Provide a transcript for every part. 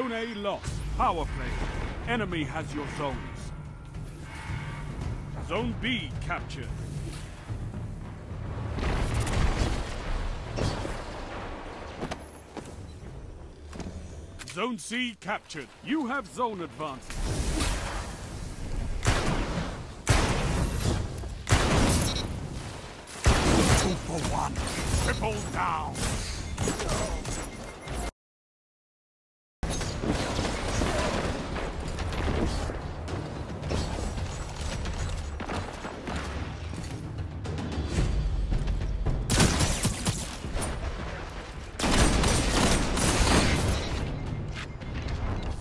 Zone A lost. Power play. Enemy has your zones. Zone B captured. Zone C captured. You have zone advantage. Two for one. Triple down.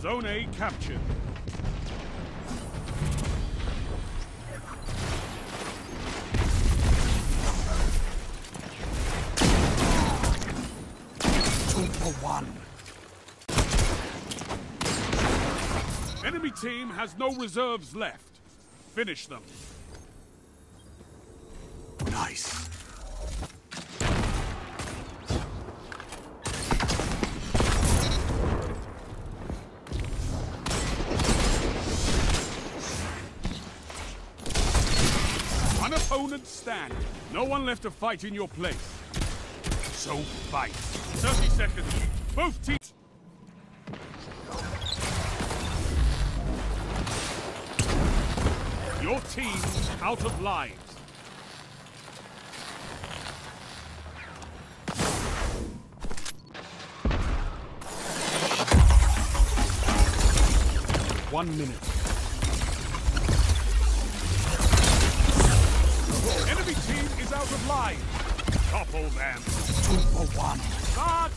Zone A captured. Two for one. Enemy team has no reserves left. Finish them. One opponent stand. No one left to fight in your place. So fight. 30 seconds. Both teams. Your team's out of lives. One minute. Topple them! Two for one! God!